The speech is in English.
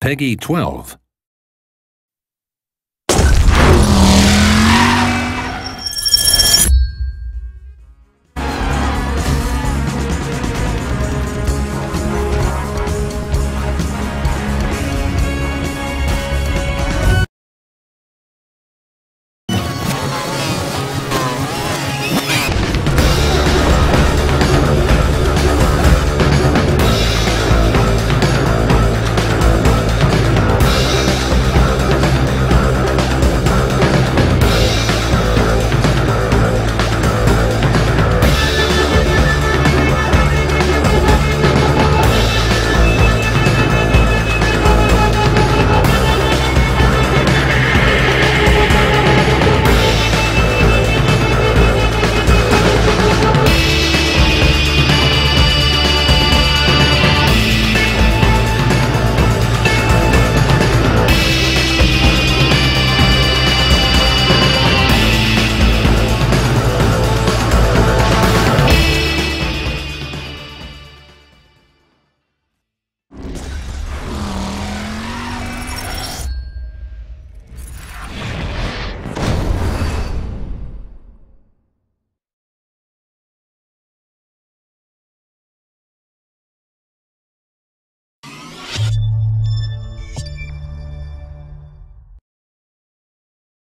Peggy 12.